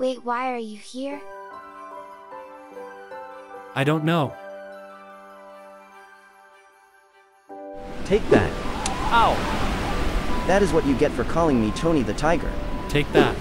Wait, why are you here? I don't know. Take that. Ow! That is what you get for calling me Tony the Tiger. Take that.